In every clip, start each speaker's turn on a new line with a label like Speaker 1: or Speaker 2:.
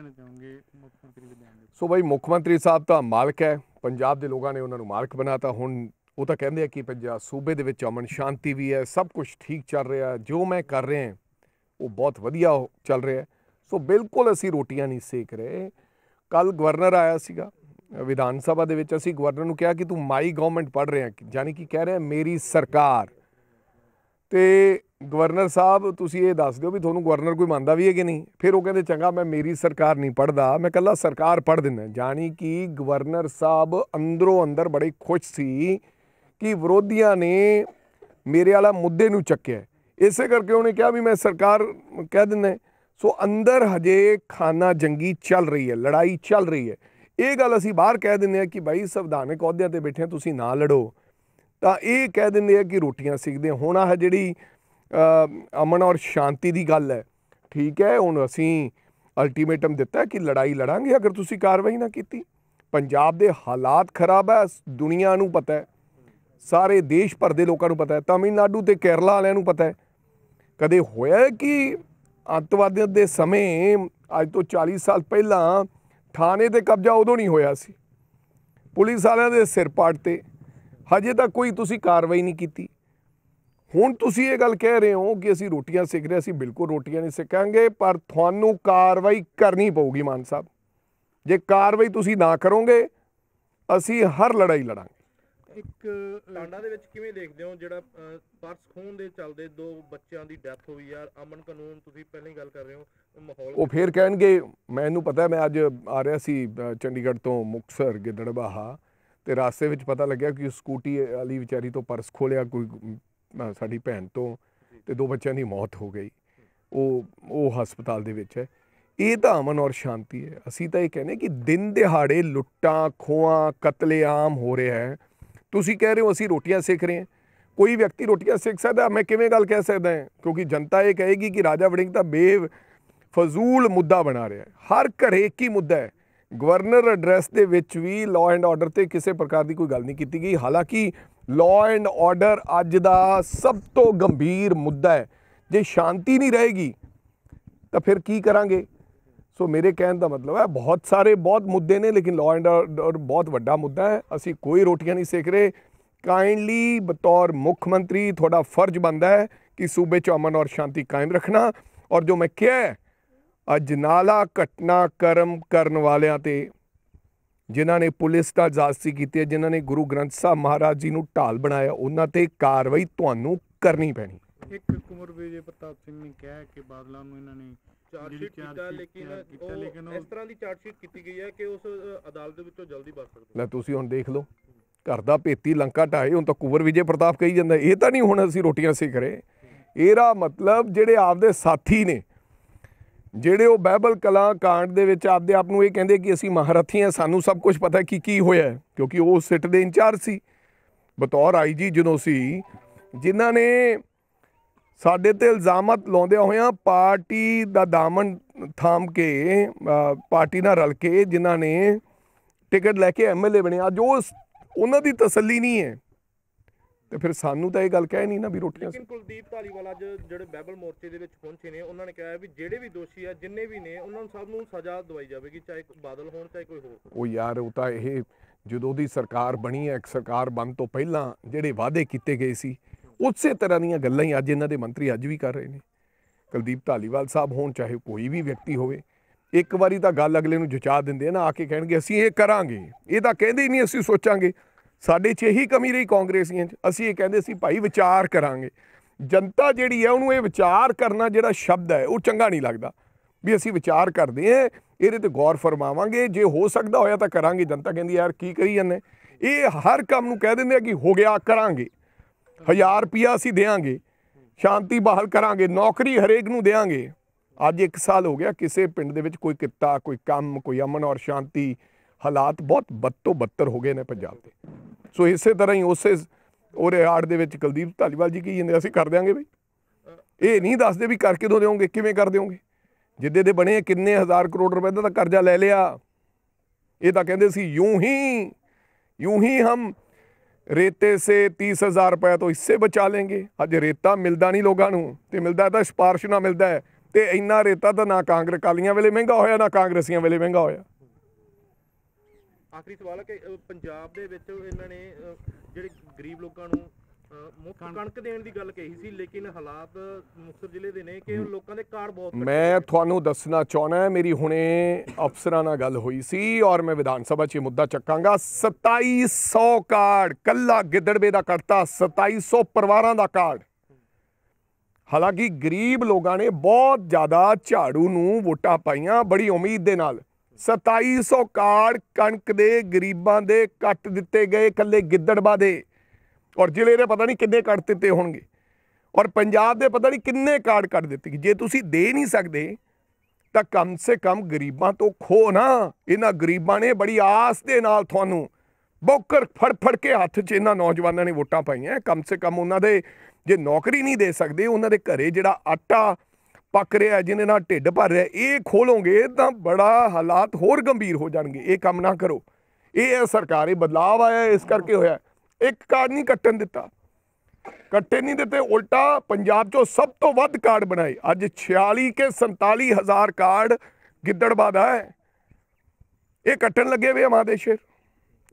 Speaker 1: ਕਹਿਣਾ ਚਾਹੋਗੇ ਮੁੱਖ ਮੰਤਰੀ ਦੇ ਬਿਆਨ ਦੇ
Speaker 2: ਸੋ ਬਈ, ਮੁੱਖ ਮੰਤਰੀ ਸਾਹਿਬ ਤਾਂ ਮਾਲਕ ਹੈ। ਪੰਜਾਬ ਦੇ ਲੋਕਾਂ ਨੇ ਉਹਨਾਂ ਨੂੰ ਮਾਲਕ ਬਣਾਤਾ। ਹੁਣ ਉਹ ਤਾਂ ਕਹਿੰਦੇ ਆ ਕਿ ਪੰਜਾਬ ਸੂਬੇ ਦੇ ਵਿੱਚ ਅਮਨ ਸ਼ਾਂਤੀ ਵੀ ਹੈ, ਸਭ ਕੁਝ ਠੀਕ ਚੱਲ ਰਿਹਾ ਜੋ ਮੈਂ ਕਰ ਰਿਹਾ ਉਹ ਬਹੁਤ ਵਧੀਆ ਚੱਲ ਰਿਹਾ ਸੋ ਬਿਲਕੁਲ ਅਸੀਂ ਰੋਟੀਆਂ ਨਹੀਂ ਸੇਕ ਰਹੇ। ਕੱਲ ਗਵਰਨਰ ਆਇਆ ਸੀਗਾ, ਵਿਧਾਨ ਸਭਾ ਦੇ ਵਿੱਚ। ਅਸੀਂ ਗਵਰਨਰ ਨੂੰ ਕਿਹਾ ਕਿ ਤੂੰ ਮਾਈ ਗਵਰਨਮੈਂਟ ਪੜ੍ਹ ਰਿਹਾ ਯਾਨੀ ਕਿ ਕਹਿ ਰਿਹਾ ਮੇਰੀ ਸਰਕਾਰ। ਤੇ ਗਵਰਨਰ ਸਾਹਿਬ ਤੁਸੀਂ ਇਹ ਦੱਸ ਦਿਓ ਵੀ ਤੁਹਾਨੂੰ ਗਵਰਨਰ ਕੋਈ ਮੰਨਦਾ ਵੀ ਹੈ ਕਿ ਨਹੀਂ? ਫਿਰ ਉਹ ਕਹਿੰਦੇ ਚੰਗਾ ਮੈਂ ਮੇਰੀ ਸਰਕਾਰ ਨਹੀਂ ਪੜਦਾ ਮੈਂ ਕੱਲਾ ਸਰਕਾਰ ਪੜ ਦਿੰਦਾ ਜਾਣੀ ਕਿ ਗਵਰਨਰ ਸਾਹਿਬ ਅੰਦਰੋਂ ਅੰਦਰ ਬੜੇ ਖੁਸ਼ ਸੀ ਕਿ ਵਿਰੋਧੀਆਂ ਨੇ ਮੇਰੇ ਵਾਲਾ ਮੁੱਦੇ ਨੂੰ ਚੱਕਿਆ ਇਸੇ ਕਰਕੇ ਉਹਨੇ ਕਿਹਾ ਵੀ ਮੈਂ ਸਰਕਾਰ ਕਹਿ ਦਿੰਦਾ ਸੋ ਅੰਦਰ ਹਜੇ ਖਾਨਾ ਜੰਗੀ ਚੱਲ ਰਹੀ ਹੈ ਲੜਾਈ ਚੱਲ ਰਹੀ ਹੈ। ਇਹ ਗੱਲ ਅਸੀਂ ਬਾਹਰ ਕਹਿ ਦਿੰਦੇ ਆ ਕਿ ਭਾਈ ਸੰਵਿਧਾਨਕ ਅਹੁਦਿਆਂ ਤੇ ਬੈਠੇ ਹਾਂ, ਤੁਸੀਂ ਨਾ ਲੜੋ। ਤਾਂ ਇਹ ਕਹਿ ਦਿੰਦੇ ਆ ਕਿ ਰੋਟੀਆਂ ਸਿੱਖਦੇ ਹੁਣ ਆਹ ਜਿਹੜੀ ਅਮਨ ਔਰ ਸ਼ਾਂਤੀ ਦੀ ਗੱਲ ਹੈ। ਠੀਕ ਹੈ, ਹੁਣ ਅਸੀਂ ਅਲਟੀਮੇਟਮ ਦਿੱਤਾ ਕਿ ਲੜਾਈ ਲੜਾਂਗੇ ਅਗਰ ਤੁਸੀਂ ਕਾਰਵਾਈ ਨਾ ਕੀਤੀ। ਪੰਜਾਬ ਦੇ ਹਾਲਾਤ ਖਰਾਬ ਹੈ ਦੁਨੀਆ ਨੂੰ ਪਤਾ ਹੈ। ਸਾਰੇ ਦੇਸ਼ ਭਰ ਦੇ ਲੋਕਾਂ ਨੂੰ ਪਤਾ ਹੈ, ਤਾਮਿਲਨਾਡੂ ਤੇ ਕੇਰਲਾ ਵਾਲਿਆਂ ਨੂੰ ਪਤਾ ਹੈ। ਕਦੇ ਹੋਇਆ ਕਿ ਅੱਤਵਾਦੀਆਂ ਦੇ ਸਮੇਂ ਅੱਜ ਤੋਂ 40 ਸਾਲ ਪਹਿਲਾਂ ਥਾਣੇ ਤੇ ਕਬਜ਼ਾ ਉਦੋਂ ਨਹੀਂ ਹੋਇਆ ਸੀ। ਪੁਲਿਸ ਵਾਲਿਆਂ ਦੇ ਸਿਰ ਪਾੜ ਤੇ। ਹਜੇ ਤੱਕ ਕੋਈ ਤੁਸੀਂ ਕਾਰਵਾਈ ਨਹੀਂ ਕੀਤੀ। ਹੁਣ ਤੁਸੀਂ ਇਹ ਗੱਲ ਕਹਿ ਰਹੇ ਹੋ ਕਿ ਅਸੀਂ ਰੋਟੀਆਂ ਸਿੱਖ ਰਹੇ ਅਸੀਂ ਬਿਲਕੁਲ ਰੋਟੀਆਂ ਨਹੀਂ ਸਿੱਖਾਂਗੇ ਪਰ ਤੁਹਾਨੂੰ ਕਾਰਵਾਈ ਕਰਨੀ ਪਊਗੀ ਮਾਨ ਸਾਹਿਬ। ਜੇ ਕਾਰਵਾਈ ਤੁਸੀਂ ਨਾ ਕਰੋਗੇ ਅਸੀਂ ਹਰ ਲੜਾਈ ਲੜਾਂਗੇ।
Speaker 1: ਇੱਕ
Speaker 3: ਟਾਂਡਾ ਦੇ ਵਿੱਚ ਕਿਵੇਂ ਦੇਖਦੇ ਹੋ ਜਿਹੜਾ ਪਰਸ ਖੂਨ ਦੇ ਚੱਲਦੇ ਦੋ ਬੱਚਿਆਂ ਦੀ ਡੈਥ ਹੋਈ ਆ ਅਮਨ ਕਾਨੂੰਨ ਤੁਸੀਂ ਪਹਿਲਾਂ ਹੀ ਗੱਲ ਕਰ ਰਹੇ ਹੋ ਮਾਹੌਲ
Speaker 2: ਉਹ ਫੇਰ ਕਹਿਣਗੇ ਮੈਨੂੰ ਪਤਾ ਹੈ, ਮੈਂ ਅੱਜ ਆ ਰਿਹਾ ਸੀ ਚੰਡੀਗੜ੍ਹ ਤੋਂ ਮੁਕਤਸਰ ਗਿੱਦੜਬਾਹਾ ਤੇ ਰਾਸਤੇ ਵਿੱਚ ਪਤਾ ਲੱਗਿਆ ਕਿ ਸਕੂਟੀ ਵਾਲੀ ਵਿਚਾਰੀ ਤੋਂ ਪਰਸ ਖੋਲਿਆ ਕੋਈ ਸਾਡੀ ਭੈਣ ਤੋਂ ਤੇ ਦੋ ਬੱਚਿਆਂ ਦੀ ਮੌਤ ਹੋ ਗਈ। ਉਹ ਉਹ ਹਸਪਤਾਲ ਦੇ ਵਿੱਚ ਹੈ। ਇਹ ਤਾਂ ਅਮਨ ਔਰ ਸ਼ਾਂਤੀ ਹੈ। ਅਸੀਂ ਤਾਂ ਇਹ ਕਹਿੰਦੇ ਕਿ ਦਿਨ ਦਿਹਾੜੇ ਲੁੱਟਾਂ ਖੋਹਾਂ ਕਤਲੇਆਮ ਹੋ ਰਿਹਾ ਹੈ। ਤੁਸੀਂ ਕਹਿ ਰਹੇ ਹੋ ਅਸੀਂ ਰੋਟੀਆਂ ਸਿੱਖ ਰਹੇ ਹਾਂ। ਕੋਈ ਵਿਅਕਤੀ ਰੋਟੀਆਂ ਸਿੱਖ ਸਕਦਾ? ਮੈਂ ਕਿਵੇਂ ਗੱਲ ਕਹਿ ਸਕਦਾ ਹਾਂ? ਕਿਉਂਕਿ ਜਨਤਾ ਇਹ ਕਹੇਗੀ ਕਿ ਰਾਜਾ ਵੜਿੰਗ ਤਾਂ ਬੇ ਫਜ਼ੂਲ ਮੁੱਦਾ ਬਣਾ ਰਿਹਾ ਹੈ। ਹਰ ਘਰੇ ਇੱਕ ਹੀ ਮੁੱਦਾ ਹੈ। ਗਵਰਨਰ ਐਡਰੈਸ ਦੇ ਵਿੱਚ ਵੀ ਲਾਅ ਐਂਡ ਆਰਡਰ ਤੇ ਕਿਸੇ ਪ੍ਰਕਾਰ ਦੀ ਕੋਈ ਗੱਲ ਨਹੀਂ ਕੀਤੀ ਗਈ। ਹਾਲਾਂਕਿ ਲਾਅ ਐਂਡ ਆਰਡਰ ਅੱਜ ਦਾ ਸਭ ਤੋਂ ਗੰਭੀਰ ਮੁੱਦਾ ਹੈ। ਜੇ ਸ਼ਾਂਤੀ ਨਹੀਂ ਰਹੇਗੀ ਤਾਂ ਫਿਰ ਕੀ ਕਰਾਂਗੇ? ਸੋ ਮੇਰੇ ਕਹਿਣ ਦਾ ਮਤਲਬ ਹੈ ਬਹੁਤ ਸਾਰੇ ਬਹੁਤ ਮੁੱਦੇ ਨੇ ਲੇਕਿਨ ਲਾਅ ਐਂਡ ਆਰਡਰ ਬਹੁਤ ਵੱਡਾ ਮੁੱਦਾ ਹੈ। ਅਸੀਂ ਕੋਈ ਰੋਟੀਆਂ ਨਹੀਂ ਸੇਕ ਰਹੇ। ਕਾਈਂਡਲੀ ਬਤੌਰ ਮੁੱਖ ਮੰਤਰੀ ਤੁਹਾਡਾ ਫਰਜ਼ ਬਣਦਾ ਹੈ ਕਿ ਸੂਬੇ 'ਚ ਅਮਨ ਔਰ ਸ਼ਾਂਤੀ ਕਾਇਮ ਰੱਖਣਾ। ਔਰ ਜੋ ਮੈਂ ਕਿਹਾ ਹੈ, ਅਜਨਾਲਾ ਘਟਨਾ ਕਰਮ ਕਰਨ ਵਾਲਿਆਂ ਤੇ ਜਿਨ੍ਹਾਂ ਨੇ ਪੁਲਿਸ ਦਾ ਜਾਸਤੀ ਕੀਤੀ ਹੈ ਜਿਨ੍ਹਾਂ ਨੇ ਗੁਰੂ ਗ੍ਰੰਥ ਸਾਹਿਬ ਮਹਾਰਾਜ ਜੀ ਨੂੰ ਢਾਲ ਬਣਾਇਆ ਉਹਨਾਂ ਤੇ ਕਾਰਵਾਈ ਤੁਹਾਨੂੰ ਕਰਨੀ ਪੈਣੀ।
Speaker 1: ਇੱਕ ਕੁਮਰ ਵਿਜੇ ਪ੍ਰਤਾਪ ਸਿੰਘ ਨੇ ਕਿਹਾ ਕਿ ਬਾਦਲਾਂ ਨੂੰ ਇਹਨਾਂ ਨੇ
Speaker 3: ਚਾਰਜ
Speaker 1: ਜਿਹੜੀ
Speaker 3: ਸ਼ੀਟ ਕੀਤਾ ਲੇਕਿਨ ਉਹ
Speaker 1: ਲੇਕਿਨ ਉਹ-
Speaker 3: ਇਸ ਤਰ੍ਹਾਂ ਦੀ ਚਾਰਜ ਸ਼ੀਟ ਕੀਤੀ ਗਈ ਹੈ ਕਿ ਉਸ ਅ, ਅਦਾਲਤ ਦੇ ਵਿੱਚੋਂ ਜਲਦੀ ਬਚ ਸਕਦੇ
Speaker 2: ਲੈ ਤੁਸੀਂ ਹੁਣ ਦੇਖ ਲਓ ਘਰ ਦਾ ਭੇਤੀ ਲੰਕਾ ਢਾਏ ਹੁਣ ਤਾਂ ਕੁਵਰ ਵਿਜੇ ਪ੍ਰਤਾਪ ਕਹੀ ਜਾਂਦਾ ਇਹ ਤਾਂ ਨਹੀਂ ਹੁਣ ਅਸੀਂ ਰੋਟੀਆਂ ਸਿੱਖ ਰਹੇ। ਇਹਦਾ ਮਤਲਬ ਜਿਹੜੇ ਆਪਦੇ ਸਾਥੀ ਨੇ ਜਿਹੜੇ ਉਹ ਬਾਈਬਲ ਕਲਾ ਕਾਂਡ ਦੇ ਵਿੱਚ ਆਪਦੇ ਆਪ ਨੂੰ ਇਹ ਕਹਿੰਦੇ ਕਿ ਅਸੀਂ ਮਹਾਰਥੀ ਹਾਂ, ਸਾਨੂੰ ਸਭ ਕੁਝ ਪਤਾ ਕਿ ਕੀ ਹੋਇਆ ਕਿਉਂਕਿ ਉਹ ਸਿੱਟ ਦੇ ਇੰਚਾਰਜ ਸੀ। ਬਤੌਰ ਆਈਜੀ ਜਦੋਂ ਸੀ, ਜਿਨ੍ਹਾਂ ਨੇ ਸਾਡੇ ਤੇ ਇਲਜ਼ਾਮਤ ਲਾਉਂਦਿਆਂ ਹੋਇਆਂ ਪਾਰਟੀ ਦਾ ਦਾਮਨ ਥਾਮ ਕੇ ਪਾਰਟੀ ਨਾਲ ਰਲ ਕੇ ਜਿਨ੍ਹਾਂ ਨੇ ਟਿਕਟ ਲੈ ਕੇ ਐਮਐਲਏ ਬਣੇ। ਅੱਜ ਉਹ ਸ- ਉਹਨਾਂ ਦੀ ਤਸੱਲੀ ਨਹੀਂ ਹੈ। ਤੇ ਫਿਰ ਸਾਨੂੰ ਤਾਂ ਇਹ ਗੱਲ ਕਹਿ ਨਹੀਂ ਨਾ ਵੀ ਰੋਟੀਆਂ
Speaker 3: ਲੇਕਿਨ ਕੁਲਦੀਪ ਧਾਲੀਵਾਲ ਅੱਜ ਜਿਹੜੇ ਬਾਈਬਲ ਮੋਰਚੇ ਦੇ ਵਿੱਚ ਪਹੁੰਚੇ ਨੇ ਉਹਨਾਂ ਨੇ ਕਿਹਾ ਵੀ ਜਿਹੜੇ ਵੀ ਦੋਸ਼ੀ ਆ ਜਿੰਨੇ ਵੀ ਨੇ ਉਹਨਾਂ ਨੂੰ ਸਭ ਨੂੰ ਸਜ਼ਾ ਦਵਾਈ ਜਾਵੇਗੀ ਚਾਹੇ ਬਾਦਲ ਹੋਣ ਚਾਹੇ ਕੋਈ ਹੋਰ
Speaker 2: ਉਹ ਯਾਰ ਉਹ ਤਾਂ ਇਹ ਜਦੋਂ ਦੀ ਸਰਕਾਰ ਬਣੀ ਹੈ ਇੱਕ ਸਰਕਾਰ ਬਣ ਤੋਂ ਪਹਿਲਾਂ ਜਿਹੜੇ ਵਾਅਦੇ ਕੀਤੇ ਗਏ ਸੀ ਉਸੇ ਤਰ੍ਹਾਂ ਦੀਆਂ ਗੱਲਾਂ ਹੀ ਅੱਜ ਇਹਨਾਂ ਦੇ ਮੰਤਰੀ ਅੱਜ ਵੀ ਕਰ ਰਹੇ ਨੇ। ਕੁਲਦੀਪ ਧਾਲੀਵਾਲ ਸਾਹਿਬ ਹੋਣ ਚਾਹੇ ਕੋਈ ਵੀ ਵਿਅਕਤੀ ਹੋਵੇ ਇੱਕ ਵਾਰੀ ਤਾਂ ਗੱਲ ਅਗਲੇ ਨੂੰ ਜਚਾ ਦਿੰਦੇ ਆ ਨਾ ਆ ਕੇ ਕਹਿਣਗੇ ਅਸੀਂ ਇਹ ਕਰਾਂਗੇ। ਇਹ ਤਾਂ ਕਹਿੰਦੇ ਹੀ ਨਹੀਂ ਅਸੀਂ ਸੋਚਾਂਗੇ। ਸਾਡੇ 'ਚ ਇਹੀ ਕਮੀ ਰਹੀ ਕਾਂਗਰਸੀਆਂ 'ਚ। ਅਸੀਂ ਇਹ ਕਹਿੰਦੇ ਸੀ, ਭਾਈ ਵਿਚਾਰ ਕਰਾਂਗੇ। ਜਨਤਾ ਜਿਹੜੀ ਹੈ, ਉਹਨੂੰ ਇਹ ਵਿਚਾਰ ਕਰਨਾ ਜਿਹੜਾ ਸ਼ਬਦ ਹੈ, ਉਹ ਚੰਗਾ ਨਹੀਂ ਲੱਗਦਾ। ਵੀ ਅਸੀਂ ਵਿਚਾਰ ਕਰਦੇ ਹਾਂ, ਇਹਦੇ ਤੇ ਗੌਰ ਫਰਮਾਵਾਂਗੇ। ਜੇ ਹੋ ਸਕਦਾ ਹੋਇਆ ਤਾਂ ਕਰਾਂਗੇ। ਜਨਤਾ ਕਹਿੰਦੀ, ਯਾਰ ਕੀ ਕਰੀ ਜਾਂਦੇ? ਇਹ ਹਰ ਕੰਮ ਨੂੰ ਕਹਿ ਦਿੰਦੇ ਆ ਕਿ ਹੋ ਗਿਆ, ਕਰਾਂਗੇ। ਹਜ਼ਾਰ ਰੁਪਿਆ ਅਸੀਂ ਦੇਾਂਗੇ ਸ਼ਾਂਤੀ ਬਹਾਲ ਕਰਾਂਗੇ। ਨੌਕਰੀ ਹਰੇਕ ਨੂੰ ਦੇਾਂਗੇ ਅੱਜ 1 ਸਾਲ ਹੋ ਗਿਆ, ਕਿਸੇ ਪਿੰਡ ਦੇ ਵਿੱਚ ਕੋਈ ਕਿੱਤਾ, ਕੋਈ ਕੰਮ, ਕੋਈ ਅਮਨ ਔਰ ਸ਼ਾਂਤੀ ਹਾਲਾਤ ਬਹੁਤ ਬਦ ਤੋਂ ਬੱਤਰ ਹੋ ਗਏ ਨੇ ਪੰਜਾਬ ਦੇ। ਸੋ ਇਸੇ ਤਰ੍ਹਾਂ ਹੀ ਉਸੇ ਉਹ ਰਿਹਾੜ ਦੇ ਵਿੱਚ ਕੁਲਦੀਪ ਧਾਲੀਵਾਲ ਜੀ ਕੀ ਜਾਂਦੇ ਅਸੀਂ ਕਰ ਦਿਆਂਗੇ ਬਈ। ਇਹ ਨਹੀਂ ਦੱਸਦੇ ਵੀ ਕਰ ਦੋ ਦਿਓਗੇ, ਕਿਵੇਂ ਕਰ ਦਿਓਗੇ? ਜਿੱਦੇ ਦੇ ਬਣੇ ਕਿੰਨੇ ਹਜ਼ਾਰ ਕਰੋੜ ਰੁਪਏ ਦਾ ਤਾਂ ਕਰਜ਼ਾ ਲੈ ਲਿਆ। ਇਹ ਤਾਂ ਕਹਿੰਦੇ ਸੀ, ਯੂੰ ਹੀ ਯੂੰ ਹੀ ਹਮ ਰੇਤੇ ਸੇ 30000 ਰੁਪਏ ਤੋਂ ਇਸੇ ਬਚਾ ਲੇਂਗੇ। ਅੱਜ ਰੇਤਾ ਮਿਲਦਾ ਨਹੀਂ ਲੋਕਾਂ ਨੂੰ, ਤੇ ਮਿਲਦਾ ਤਾਂ ਸਿਫਾਰਿਸ਼ ਨਾਲ ਮਿਲਦਾ ਤੇ ਇੰਨਾ ਰੇਤਾ ਤਾਂ ਨਾ ਕਾਂਗਰਸ ਕਾਲੀਆਂ ਵੇਲੇ ਮਹਿੰਗਾ ਹੋਇਆ, ਨਾ ਕਾਂਗਰਸੀਆਂ ਵੇਲੇ ਮਹਿੰਗਾ ਹੋਇਆ।
Speaker 3: ਆਖਰੀ ਸਵਾਲ ਹੈ ਕਿ ਅ, ਪੰਜਾਬ ਦੇ ਵਿੱਚ ਇਹਨਾਂ ਨੇ ਅ, ਜਿਹੜੇ ਗਰੀਬ ਲੋਕਾਂ ਨੂੰ ਅ, ਮੁਫਤ ਕਣਕ ਦੇਣ ਦੀ ਗੱਲ ਕਹੀ ਸੀ ਲੇਕਿਨ ਹਾਲਾਤ ਮੁਕਤਸਰ ਜ਼ਿਲ੍ਹੇ ਦੇ ਨੇ ਕਿ ਲੋਕਾਂ ਦੇ ਕਾਰਡ ਬਹੁਤ
Speaker 2: ਮੈਂ ਤੁਹਾਨੂੰ ਦੱਸਣਾ ਚਾਹਣਾ ਮੇਰੀ ਹੁਣੇ ਅਫਸਰਾਂ ਨਾਲ ਗੱਲ ਹੋਈ ਸੀ ਔਰ ਮੈਂ ਵਿਧਾਨ ਸਭਾ 'ਚ ਇਹ ਮੁੱਦਾ ਚੱਕਾਂਗਾ। 2700 ਕਾਰਡ ਕੱਲਾ ਗਿੱਦੜਵੇ ਦਾ ਕੱਟਤਾ 2700 ਪਰਿਵਾਰਾਂ ਦਾ ਕਾਰਡ। ਹਾਲਾਂਕਿ ਗਰੀਬ ਲੋਕਾਂ ਨੇ ਬਹੁਤ ਜ਼ਿਆਦਾ ਝਾੜੂ ਨੂੰ ਵੋਟਾਂ ਪਾਈਆਂ ਬੜੀ ਉਮੀਦ ਦੇ ਨਾਲ। 2700 ਕਾਰਡ ਕਣਕ ਦੇ ਗਰੀਬਾਂ ਦੇ ਕੱਟ ਦਿੱਤੇ ਗਏ ਕੱਲੇ ਗਿੱਦੜਬਾ ਦੇ ਔਰ ਜ਼ਿਲ੍ਹੇ ਦੇ ਪਤਾ ਨਹੀਂ ਕਿੰਨੇ ਕੱਟ ਦਿੱਤੇ ਹੋਣਗੇ। ਔਰ ਪੰਜਾਬ ਦੇ ਪਤਾ ਨਹੀਂ ਕਿੰਨੇ ਕਾਰਡ ਕੱਟ ਦਿੱਤੇ ਜੇ ਤੁਸੀਂ ਦੇ ਨਹੀਂ ਸਕਦੇ, ਤਾਂ ਕਮ ਸੇ ਕਮ ਗਰੀਬਾਂ ਤੋਂ ਖੋ ਨਾ। ਇਹਨਾਂ ਗਰੀਬਾਂ ਨੇ ਬੜੀ ਆਸ ਦੇ ਨਾਲ ਤੁਹਾਨੂੰ ਬੋਕਰ ਫੜ ਫੜ ਕੇ ਹੱਥ 'ਚ ਇਹਨਾਂ ਨੌਜਵਾਨਾਂ ਨੇ ਵੋਟਾਂ ਪਾਈਆਂ। ਕਮ ਸੇ ਕਮ ਉਹਨਾਂ ਦੇ ਜੇ ਨੌਕਰੀ ਨਹੀਂ ਦੇ ਸਕਦੇ, ਉਹਨਾਂ ਦੇ ਘਰੇ ਜਿਹੜਾ ਆਟਾ ਪੱਕ ਰਿਹਾ ਜਿਹਨੇ ਨਾਲ ਢਿੱਡ ਭਰ ਰਿਹਾ ਇਹ ਖੋਲੋਗੇ ਤਾਂ ਬੜਾ ਹਾਲਾਤ ਹੋਰ ਗੰਭੀਰ ਹੋ ਜਾਣਗੇ। ਇਹ ਕੰਮ ਨਾ ਕਰੋ। ਇਹ ਹੈ ਸਰਕਾਰੀ ਬਦਲਾਅ ਆਇਆ, ਇਸ ਕਰਕੇ ਹੋਇਆ। ਇੱਕ ਕਾਰਡ ਨਹੀਂ ਕੱਟਣ ਦਿੱਤਾ। ਕੱਟੇ ਨਹੀਂ ਦਿੱਤੇ, ਉਲਟਾ ਪੰਜਾਬ 'ਚੋਂ ਸਭ ਤੋਂ ਵੱਧ ਕਾਰਡ ਬਣਾਏ। ਅੱਜ 46 ਕੇ 47 ਹਜ਼ਾਰ ਕਾਰਡ ਗਿੱਦੜਬਾਦ ਹੈ। ਇਹ ਕੱਟਣ ਲੱਗੇ ਵੇ ਮਾਂ ਦੇ ਸ਼ੇਰ।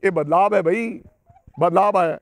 Speaker 2: ਇਹ ਬਦਲਾਅ ਹੈ ਬਈ। ਬਦਲਾਅ ਆਇਆ।